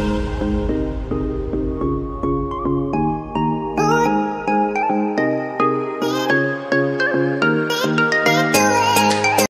うん。